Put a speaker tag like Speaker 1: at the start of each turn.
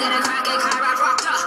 Speaker 1: get a crack gay car, I rocked up.